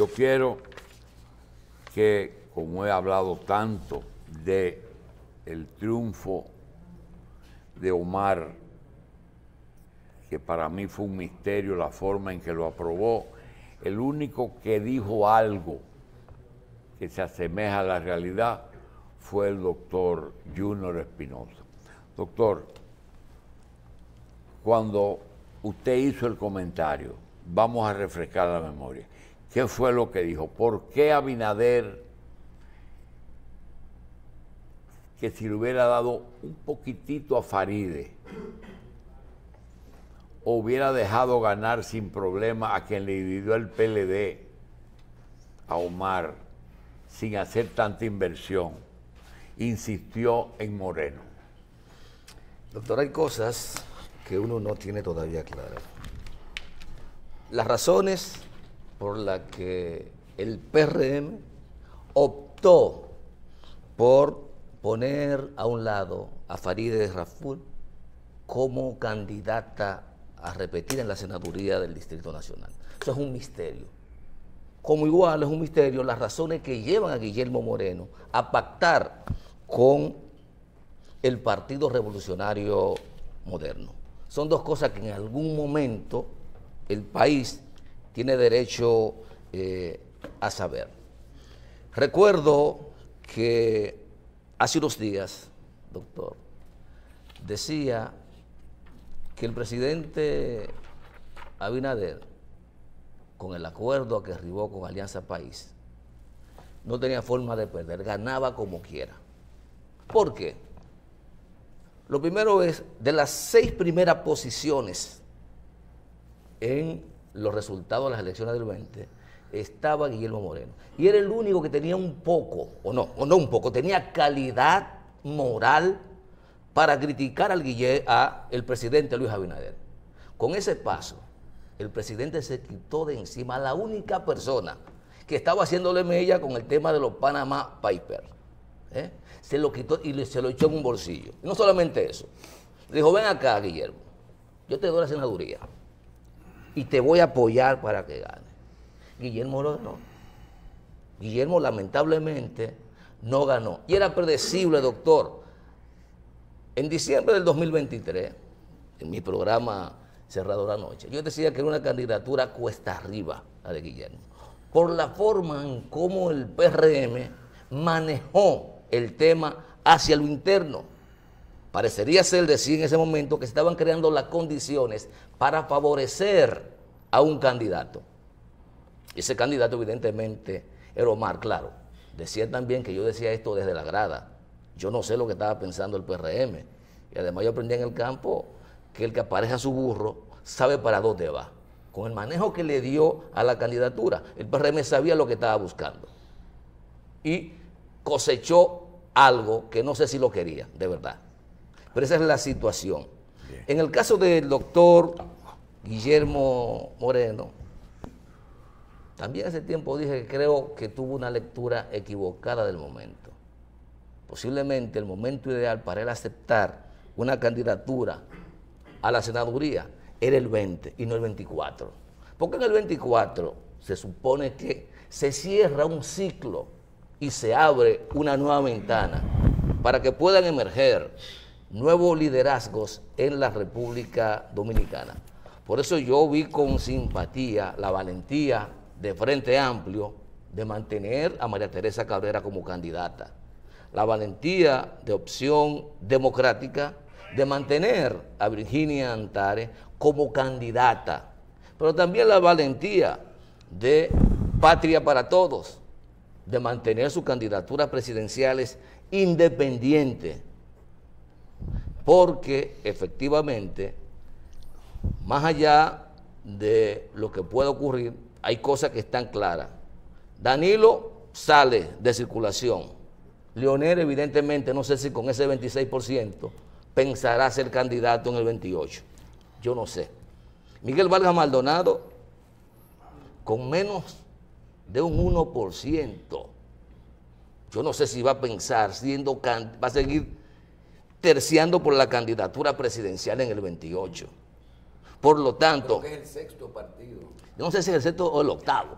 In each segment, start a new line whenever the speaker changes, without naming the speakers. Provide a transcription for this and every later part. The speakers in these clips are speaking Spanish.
Yo quiero que, como he hablado tanto de el triunfo de Omar, que para mí fue un misterio la forma en que lo aprobó, el único que dijo algo que se asemeja a la realidad fue el doctor Junior Espinosa. Doctor, cuando usted hizo el comentario, vamos a refrescar la memoria. ¿Qué fue lo que dijo? ¿Por qué Abinader, que si le hubiera dado un poquitito a Faride, hubiera dejado ganar sin problema a quien le dividió el PLD, a Omar, sin hacer tanta inversión, insistió en Moreno?
Doctor, hay cosas que uno no tiene todavía claras. Las razones por las que el PRM optó por poner a un lado a Farideh Raful como candidata a repetir en la senaduría del Distrito Nacional. Eso es un misterio. Como igual es un misterio las razones que llevan a Guillermo Moreno a pactar con el Partido Revolucionario Moderno. Son dos cosas que en algún momento el país tiene derecho eh, a saber. Recuerdo que hace unos días, doctor, decía que el presidente Abinader, con el acuerdo a que arribó con Alianza País, no tenía forma de perder, ganaba como quiera. ¿Por qué? Lo primero es, de las seis primeras posiciones en los resultados de las elecciones del 20, estaba Guillermo Moreno. Y era el único que tenía un poco, o no, o no un poco, tenía calidad moral para criticar al a el presidente Luis Abinader. Con ese paso, el presidente se quitó de encima a la única persona que estaba haciéndole mella con el tema de los Panama Papers. ¿eh? Se lo quitó y se lo echó en un bolsillo. no solamente eso. Le dijo, ven acá, Guillermo, yo te doy la senaduría y te voy a apoyar para que gane. Guillermo lo ganó. Guillermo lamentablemente no ganó. Y era predecible, doctor. En diciembre del 2023, en mi programa Cerrado la Noche, yo decía que era una candidatura cuesta arriba, la de Guillermo, por la forma en cómo el PRM manejó el tema hacia lo interno. Parecería ser, decir en ese momento, que estaban creando las condiciones para favorecer a un candidato. Ese candidato evidentemente era Omar, claro. Decía también que yo decía esto desde la grada. Yo no sé lo que estaba pensando el PRM. Y además yo aprendí en el campo que el que apareja su burro sabe para dónde va. Con el manejo que le dio a la candidatura, el PRM sabía lo que estaba buscando. Y cosechó algo que no sé si lo quería, de verdad. Pero esa es la situación. En el caso del doctor Guillermo Moreno, también hace tiempo dije que creo que tuvo una lectura equivocada del momento. Posiblemente el momento ideal para él aceptar una candidatura a la senaduría era el 20 y no el 24. Porque en el 24 se supone que se cierra un ciclo y se abre una nueva ventana para que puedan emerger nuevos liderazgos en la República Dominicana. Por eso yo vi con simpatía la valentía de Frente Amplio de mantener a María Teresa Cabrera como candidata, la valentía de Opción Democrática de mantener a Virginia Antares como candidata, pero también la valentía de Patria para Todos de mantener sus candidaturas presidenciales independientes, porque efectivamente, más allá de lo que pueda ocurrir, hay cosas que están claras. Danilo sale de circulación. Leonel, evidentemente, no sé si con ese 26% pensará ser candidato en el 28. Yo no sé. Miguel Vargas Maldonado, con menos de un 1%. Yo no sé si va a pensar, siendo va a seguir terciando por la candidatura presidencial en el 28. Por lo tanto...
es el sexto partido.
Yo no sé si es el sexto o el octavo.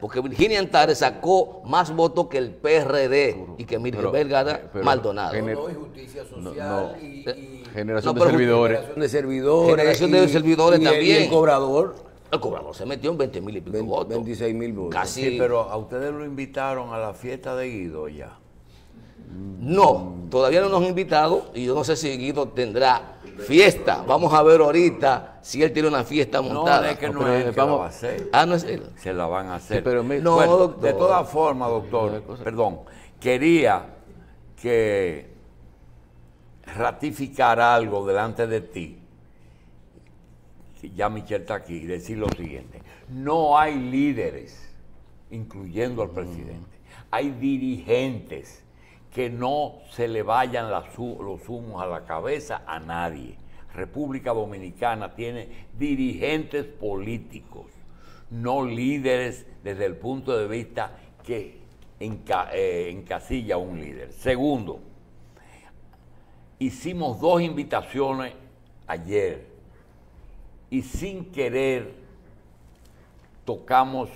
Porque Virginia Antares sacó más votos que el PRD y que Miguel Vergara Maldonado.
no, justicia social y,
eh,
generación de servidores.
Generación de servidores. Generación de servidores también.
el cobrador.
El cobrador se metió en 20 mil y pico votos.
26 mil votos.
Casi. pero a ustedes lo invitaron a la fiesta de Guido ya.
No, todavía no nos han invitado y yo no sé si Guido tendrá fiesta. Vamos a ver ahorita si él tiene una fiesta montada.
No, es que no, es él vamos, a hacer.
Ah, no es él.
Se la van a hacer.
pero no,
De todas formas, doctor, perdón, quería que ratificar algo delante de ti. Ya Michelle está aquí, decir lo siguiente. No hay líderes, incluyendo al presidente. Hay dirigentes que no se le vayan los humos a la cabeza a nadie. República Dominicana tiene dirigentes políticos, no líderes desde el punto de vista que eh, encasilla un líder. Segundo, hicimos dos invitaciones ayer y sin querer tocamos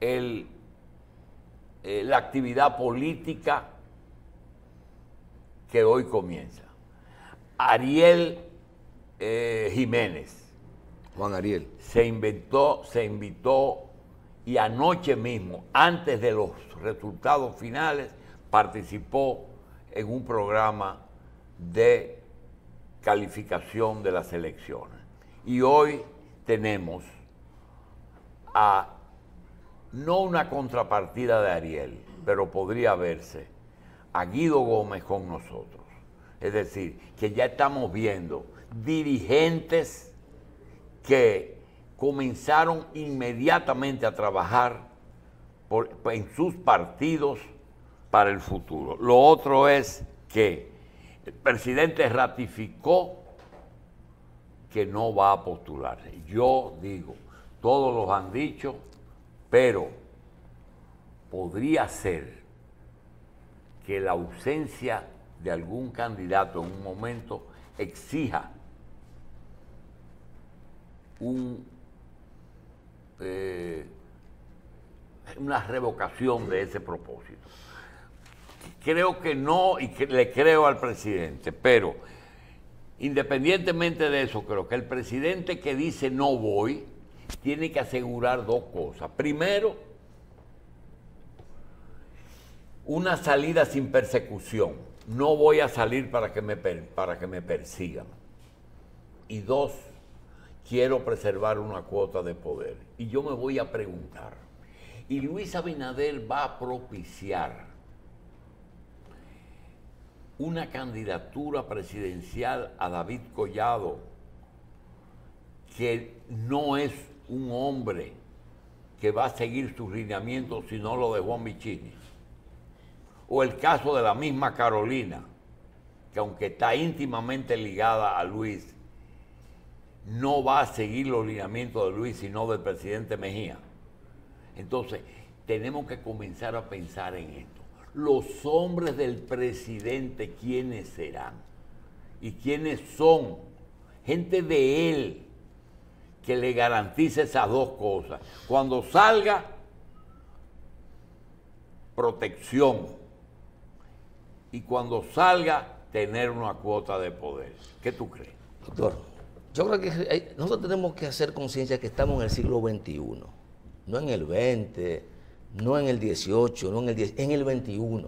el eh, la actividad política que hoy comienza. Ariel eh, Jiménez.
Juan Ariel.
Se inventó, se invitó y anoche mismo, antes de los resultados finales, participó en un programa de calificación de las elecciones. Y hoy tenemos a no una contrapartida de Ariel, pero podría verse a Guido Gómez con nosotros. Es decir, que ya estamos viendo dirigentes que comenzaron inmediatamente a trabajar en sus partidos para el futuro. Lo otro es que el presidente ratificó que no va a postularse. Yo digo, todos los han dicho, pero podría ser que la ausencia de algún candidato en un momento exija eh, una revocación de ese propósito. Creo que no y le creo al presidente, pero independientemente de eso, creo que el presidente que dice no voy, tiene que asegurar dos cosas. Primero, una salida sin persecución. No voy a salir para que me, para que me persigan. Y dos, quiero preservar una cuota de poder. Y yo me voy a preguntar, ¿y Luis Abinader va a propiciar una candidatura presidencial a David Collado que no es un hombre que va a seguir sus lineamientos si no lo de Juan Michini. O el caso de la misma Carolina, que aunque está íntimamente ligada a Luis, no va a seguir los lineamientos de Luis, sino del presidente Mejía. Entonces, tenemos que comenzar a pensar en esto. Los hombres del presidente, ¿quiénes serán? ¿Y quiénes son? Gente de él, que le garantice esas dos cosas. Cuando salga, protección. Y cuando salga, tener una cuota de poder. ¿Qué tú crees?
Doctor, yo creo que nosotros tenemos que hacer conciencia que estamos en el siglo XXI, no en el XX, no en el XVIII, no en el X, en el XXI.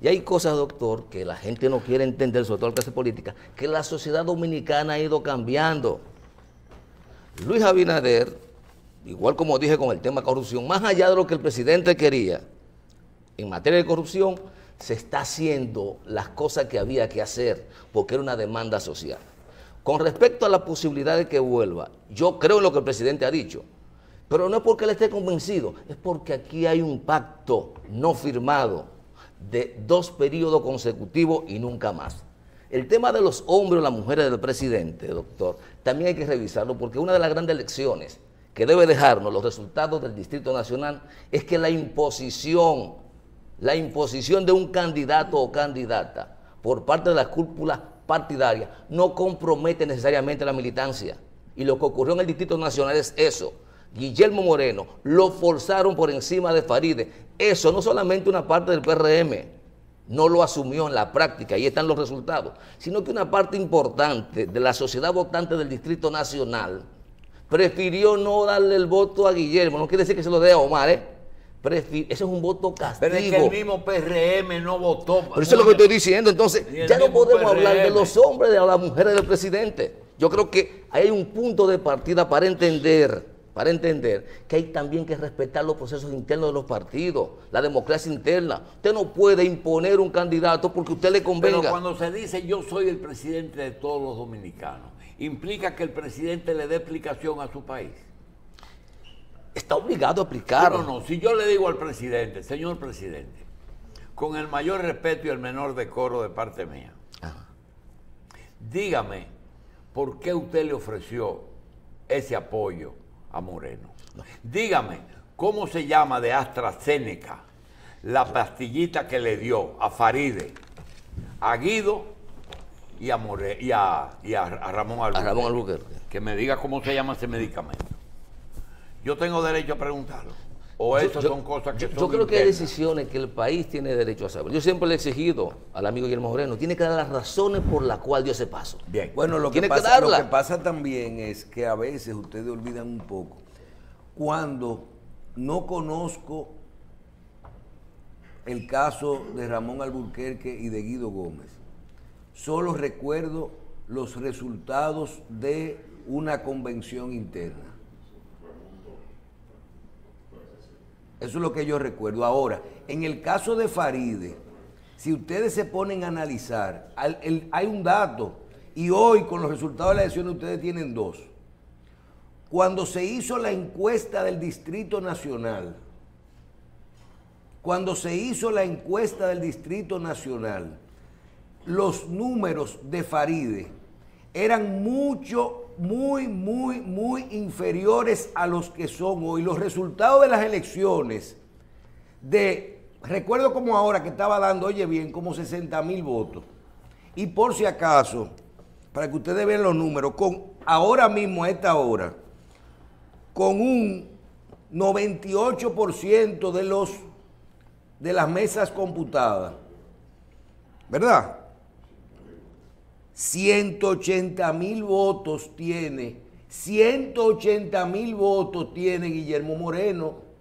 Y hay cosas, doctor, que la gente no quiere entender, sobre todo la clase política, que la sociedad dominicana ha ido cambiando. Luis Abinader, igual como dije con el tema corrupción, más allá de lo que el presidente quería en materia de corrupción, se está haciendo las cosas que había que hacer porque era una demanda social. Con respecto a la posibilidad de que vuelva, yo creo en lo que el presidente ha dicho, pero no es porque él esté convencido, es porque aquí hay un pacto no firmado de dos periodos consecutivos y nunca más. El tema de los hombres o las mujeres del presidente, doctor, también hay que revisarlo porque una de las grandes lecciones que debe dejarnos los resultados del Distrito Nacional es que la imposición, la imposición de un candidato o candidata por parte de las cúpulas partidarias no compromete necesariamente la militancia. Y lo que ocurrió en el Distrito Nacional es eso, Guillermo Moreno, lo forzaron por encima de Faride. Eso no solamente una parte del PRM no lo asumió en la práctica, y están los resultados, sino que una parte importante de la sociedad votante del Distrito Nacional prefirió no darle el voto a Guillermo. No quiere decir que se lo dé a Omar, ¿eh? ese es un voto castigo.
Pero es que el mismo PRM no votó.
Pero eso es lo que estoy diciendo. Entonces, ya no podemos hablar de los hombres, de las mujeres del presidente. Yo creo que hay un punto de partida para entender, para entender que hay también que respetar los procesos internos de los partidos, la democracia interna. Usted no puede imponer un candidato porque usted le convenga.
Pero cuando se dice yo soy el presidente de todos los dominicanos, implica que el presidente le dé explicación a su país
está obligado a aplicar.
No, no, si yo le digo al presidente, señor presidente, con el mayor respeto y el menor decoro de parte mía, dígame por qué usted le ofreció ese apoyo a Moreno. Dígame, ¿cómo se llama de AstraZeneca la pastillita que le dio a Faride, a Guido y a, y a, Ramón Albuquerque? A Ramón Albuquerque. Que me diga cómo se llama ese medicamento. Yo tengo derecho a preguntarlo. O eso son cosas que
yo, Yo creo que hay decisiones que el país tiene derecho a saber. Yo siempre le he exigido al amigo Guillermo Moreno, tiene que dar las razones por las cuales dio ese paso.
Bien. Bueno, lo que, pasa, lo que pasa también es que a veces ustedes olvidan un poco. Cuando no conozco el caso de Ramón Alburquerque y de Guido Gómez, solo recuerdo los resultados de una convención interna. Eso es lo que yo recuerdo. Ahora, en el caso de Faride, si ustedes se ponen a analizar, hay un dato, y hoy con los resultados de la elección ustedes tienen dos. Cuando se hizo la encuesta del Distrito Nacional, cuando se hizo la encuesta del Distrito Nacional, los números de Faride eran mucho muy, muy, muy inferiores a los que son hoy. Los resultados de las elecciones de, recuerdo como ahora que estaba dando, oye bien, como 60 mil votos. Y por si acaso, para que ustedes vean los números, con ahora mismo a esta hora, con un 98% de los de las mesas computadas, ¿verdad? 180 mil votos tiene, 180 mil votos tiene Guillermo Moreno.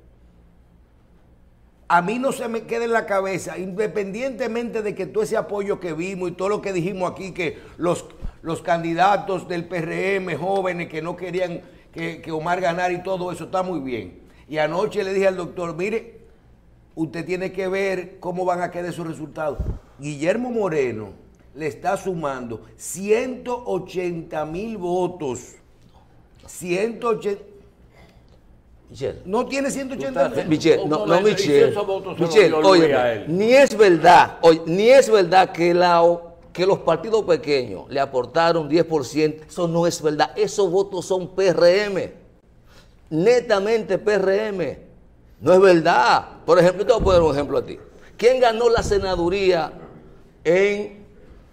A mí no se me queda en la cabeza, independientemente de que todo ese apoyo que vimos y todo lo que dijimos aquí, que los, los candidatos del PRM jóvenes que no querían que, que Omar ganara y todo eso está muy bien. Y anoche le dije al doctor, mire, usted tiene que ver cómo van a quedar esos resultados. Guillermo Moreno le está sumando 180 mil votos. 180. Michelle. No tiene 180 mil.
Michelle, no, no Michelle. Michelle, oye, ni es verdad, oye, ni es verdad que, la, que los partidos pequeños le aportaron 10%. Eso no es verdad. Esos votos son PRM. Netamente PRM. No es verdad. Por ejemplo, te voy a poner un ejemplo a ti. ¿Quién ganó la senaduría en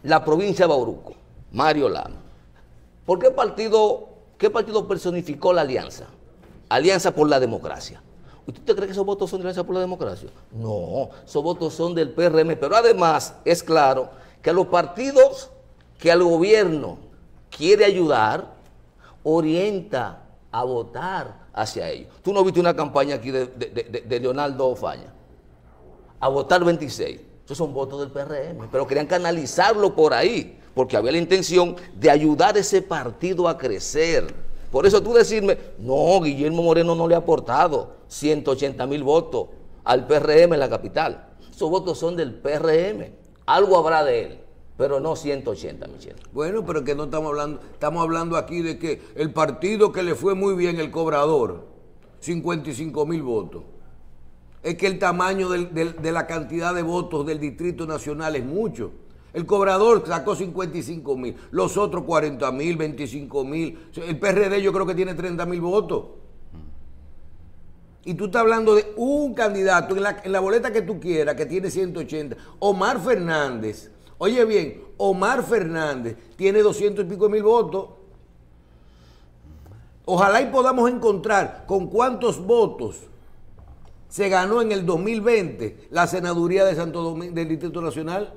la provincia de Bauruco, Mario Lama. ¿Por qué partido, qué partido personificó la alianza? Alianza por la democracia. ¿Usted cree que esos votos son de Alianza por la Democracia? No, esos votos son del PRM, pero además es claro que a los partidos que al gobierno quiere ayudar, orienta a votar hacia ellos. Tú no viste una campaña aquí de, de Leonardo Faña. A votar 26. Esos son votos del PRM, pero querían canalizarlo por ahí, porque había la intención de ayudar a ese partido a crecer. Por eso tú decirme, no, Guillermo Moreno no le ha aportado 180 mil votos al PRM en la capital. Esos votos son del PRM. Algo habrá de él, pero no 180, Michelle.
Bueno, pero que no estamos hablando, estamos hablando aquí de que el partido que le fue muy bien, el cobrador, 55 mil votos es que el tamaño de la cantidad de votos del Distrito Nacional es mucho. El cobrador sacó 55 mil, los otros 40 mil, 25 mil. El PRD yo creo que tiene 30 mil votos. Y tú estás hablando de un candidato en la, en la boleta que tú quieras, que tiene 180. Omar Fernández. Oye bien, Omar Fernández tiene 200 y pico mil votos. Ojalá y podamos encontrar con cuántos votos se ganó en el 2020 la senaduría de Santo Domingo del Distrito Nacional.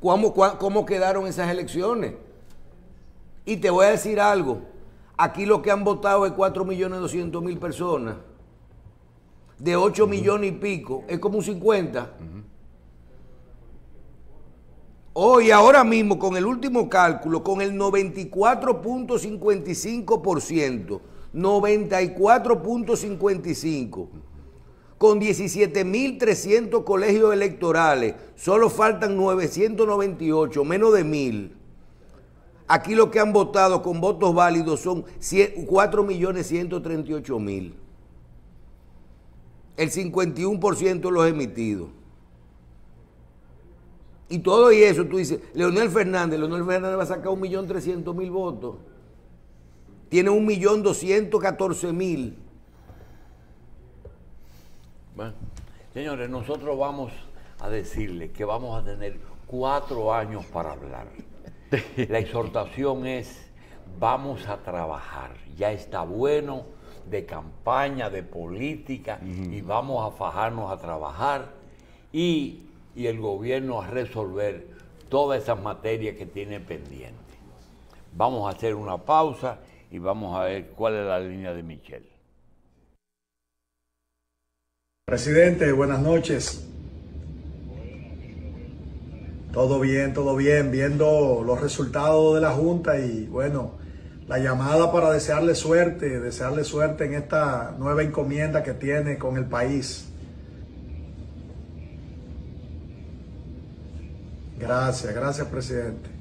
¿Cómo, cómo quedaron esas elecciones? Y te voy a decir algo. Aquí lo que han votado es 4.200.000 personas. De 8 millones y pico. Es como un 50. Hoy, ahora mismo, con el último cálculo, con el 94.55%, 94.55%, con 17.300 colegios electorales, solo faltan 998, menos de mil. Aquí lo que han votado con votos válidos son 4.138.000. El 51% de los emitidos. Y todo y eso, tú dices, Leonel Fernández, Leonel Fernández va a sacar 1.300.000 votos. Tiene 1.214.000.
Bueno, señores, nosotros vamos a decirle que vamos a tener cuatro años para hablar. La exhortación es, vamos a trabajar. Ya está bueno de campaña, de política, y vamos a fajarnos a trabajar. Y y el gobierno a resolver todas esas materias que tiene pendiente. Vamos a hacer una pausa y vamos a ver cuál es la línea de Michelle.
Presidente, buenas noches. Todo bien, todo bien, viendo los resultados de la Junta y bueno, la llamada para desearle suerte, desearle suerte en esta nueva encomienda que tiene con el país. Gracias, gracias presidente.